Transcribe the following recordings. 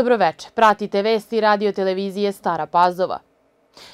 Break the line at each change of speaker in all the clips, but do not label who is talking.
Dobroveče, pratite vesti radio televizije Stara Pazova.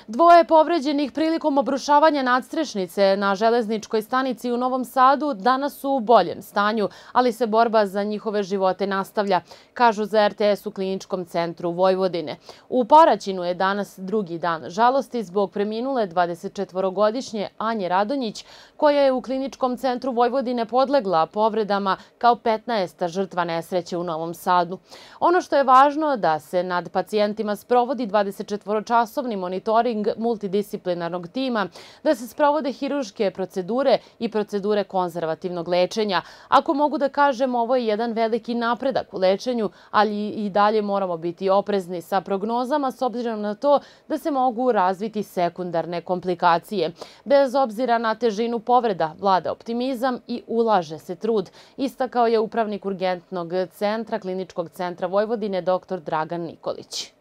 Dvoje povređenih prilikom obrušavanja nadstrešnice na železničkoj stanici u Novom Sadu danas su u boljem stanju, ali se borba za njihove živote nastavlja, kažu za RTS u kliničkom centru Vojvodine. U Paraćinu je danas drugi dan žalosti zbog preminule 24-godišnje Anje Radonjić, koja je u kliničkom centru Vojvodine podlegla povredama kao 15. žrtva nesreće u Novom Sadu. Ono što je važno da se nad pacijentima sprovodi 24-časovni monitor monitoring multidisciplinarnog tima, da se sprovode hiruške procedure i procedure konzervativnog lečenja. Ako mogu da kažem, ovo je jedan veliki napredak u lečenju, ali i dalje moramo biti oprezni sa prognozama s obzirom na to da se mogu razviti sekundarne komplikacije. Bez obzira na težinu povreda, vlada optimizam i ulaže se trud. Istakao je upravnik urgentnog centra, kliničkog centra Vojvodine, dr. Dragan Nikolić.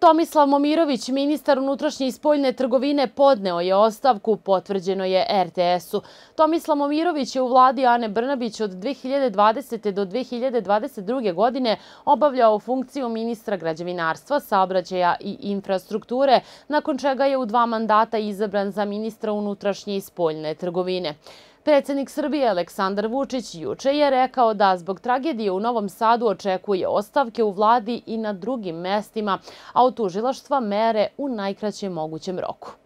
Tomislav Momirović, ministar unutrašnje i spoljne trgovine, podneo je ostavku, potvrđeno je RTS-u. Tomislav Momirović je u vladi Ane Brnabić od 2020. do 2022. godine obavljao funkciju ministra građevinarstva, saobraćaja i infrastrukture, nakon čega je u dva mandata izabran za ministra unutrašnje i spoljne trgovine. Predsjednik Srbije Aleksandar Vučić juče je rekao da zbog tragedije u Novom Sadu očekuje ostavke u vladi i na drugim mestima, a u tužilaštva mere u najkraćem mogućem roku.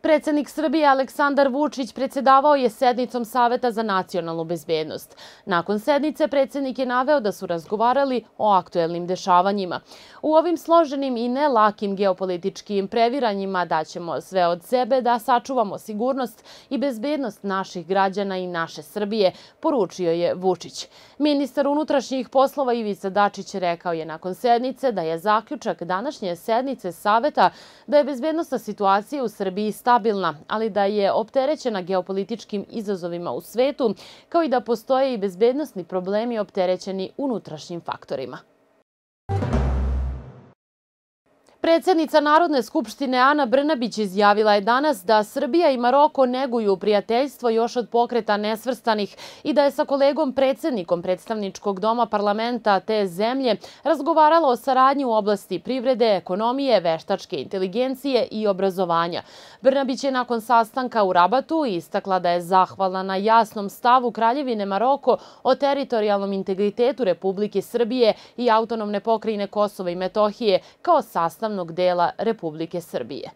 Predsednik Srbije Aleksandar Vučić predsedavao je sednicom Saveta za nacionalnu bezbednost. Nakon sednice predsednik je naveo da su razgovarali o aktuelnim dešavanjima. U ovim složenim i nelakim geopolitičkim previranjima daćemo sve od sebe da sačuvamo sigurnost i bezbednost naših građana i naše Srbije, poručio je Vučić. Ministar unutrašnjih poslova Ivica Dačić rekao je nakon sednice da je zaključak današnje sednice Saveta da je bezbednostna situacija u Srbiji stavljena stabilna, ali da je opterećena geopolitičkim izazovima u svetu, kao i da postoje i bezbednostni problemi opterećeni unutrašnjim faktorima. Predsjednica Narodne skupštine Ana Brnabić izjavila je danas da Srbija i Maroko neguju prijateljstvo još od pokreta nesvrstanih i da je sa kolegom predsjednikom predstavničkog doma parlamenta te zemlje razgovarala o saradnji u oblasti privrede, ekonomije, veštačke inteligencije i obrazovanja. Brnabić je nakon sastanka u Rabatu istakla da je zahvalna na jasnom stavu Kraljevine Maroko o teritorijalnom integritetu Republike Srbije i autonomne pokrajine Kosova i Metohije kao sastavno sastavnog dela Republike Srbije.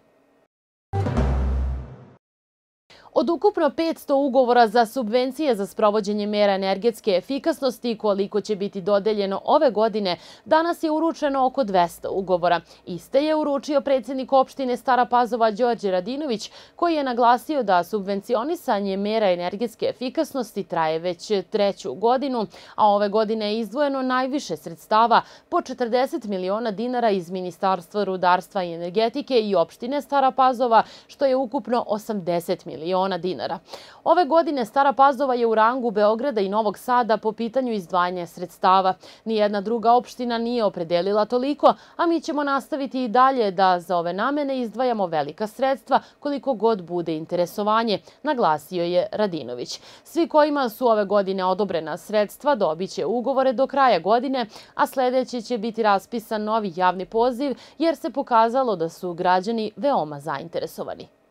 Od ukupno 500 ugovora za subvencije za sprovođenje mera energetske efikasnosti koliko će biti dodeljeno ove godine, danas je uručeno oko 200 ugovora. Iste je uručio predsjednik opštine Stara Pazova Đorđe Radinović, koji je naglasio da subvencionisanje mera energetske efikasnosti traje već treću godinu, a ove godine je izdvojeno najviše sredstava po 40 miliona dinara iz Ministarstva rudarstva i energetike i opštine Stara Pazova, što je ukupno 80 miliona miliona dinara. Ove godine Stara Pazova je u rangu Beograda i Novog Sada po pitanju izdvajanja sredstava. Nijedna druga opština nije opredelila toliko, a mi ćemo nastaviti i dalje da za ove namene izdvajamo velika sredstva koliko god bude interesovanje, naglasio je Radinović. Svi kojima su ove godine odobrena sredstva dobit će ugovore do kraja godine, a sljedeće će biti raspisan novi javni poziv jer se pokazalo da su građani veoma zainteresovani.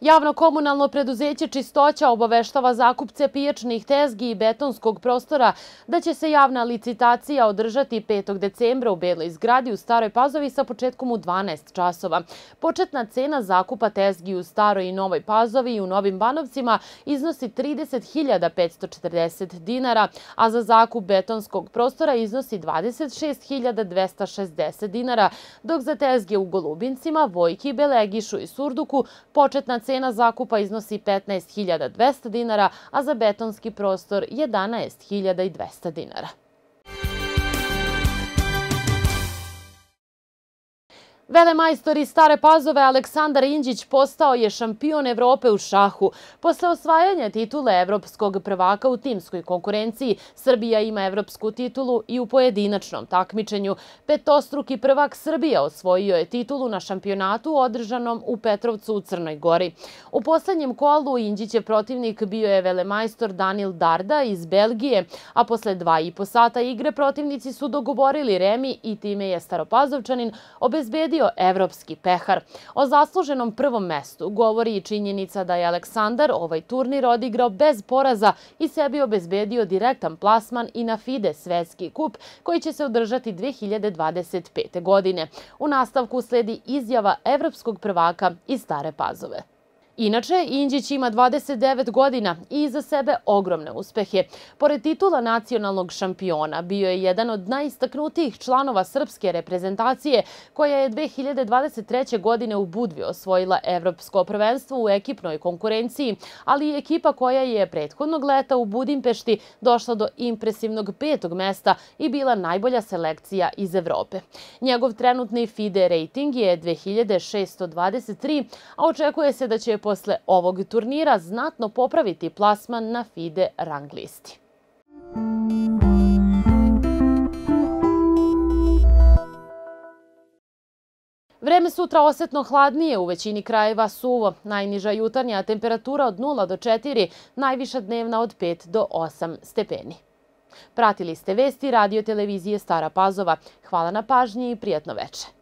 Javno komunalno preduzeće Čistoća obaveštava zakupce pijačnih tezgi i betonskog prostora da će se javna licitacija održati 5. decembra u Beloj zgradi u Staroj Pazovi sa početkom u 12 časova. Početna cena zakupa tezgi u Staroj i Novoj Pazovi i u Novim Banovcima iznosi 30.540 dinara, a za zakup betonskog prostora iznosi 26.260 dinara, dok za tezge u Golubincima, Vojki, Belegišu i Surduku početna cena zakupa iznosi 15.200 dinara, a za betonski prostor 11.200 dinara. Velemajstor iz Stare Pazove Aleksandar Inđić postao je šampion Evrope u šahu. Posle osvajanja titule evropskog prvaka u timskoj konkurenciji, Srbija ima evropsku titulu i u pojedinačnom takmičenju. Petostruki prvak Srbija osvojio je titulu na šampionatu održanom u Petrovcu u Crnoj Gori. U poslednjem kolu Inđićev protivnik bio je velemajstor Danil Darda iz Belgije, a posle dva i po sata igre protivnici su dogovorili remi i time je Staropazovčanin obezbedio pobedio evropski pehar. O zasluženom prvom mestu govori i činjenica da je Aleksandar ovaj turnir odigrao bez poraza i sebi obezbedio direktan plasman i na FIDE svetski kup koji će se održati 2025. godine. U nastavku sledi izjava evropskog prvaka iz Stare Pazove. Inače, Inđić ima 29 godina i iza sebe ogromne uspehe. Pored titula nacionalnog šampiona, bio je jedan od najistaknutijih članova srpske reprezentacije koja je 2023. godine u Budvi osvojila evropsko prvenstvo u ekipnoj konkurenciji, ali i ekipa koja je prethodnog leta u Budimpešti došla do impresivnog petog mesta i bila najbolja selekcija iz Evrope. Njegov trenutni FIDE rating je 2623, a očekuje se da će posle ovog turnira znatno popraviti plasman na FIDE rang listi. Vreme sutra osetno hladnije, u većini krajeva suvo. Najniža jutarnja temperatura od 0 do 4, najviša dnevna od 5 do 8 stepeni. Pratili ste vesti radio televizije Stara Pazova. Hvala na pažnji i prijatno večer.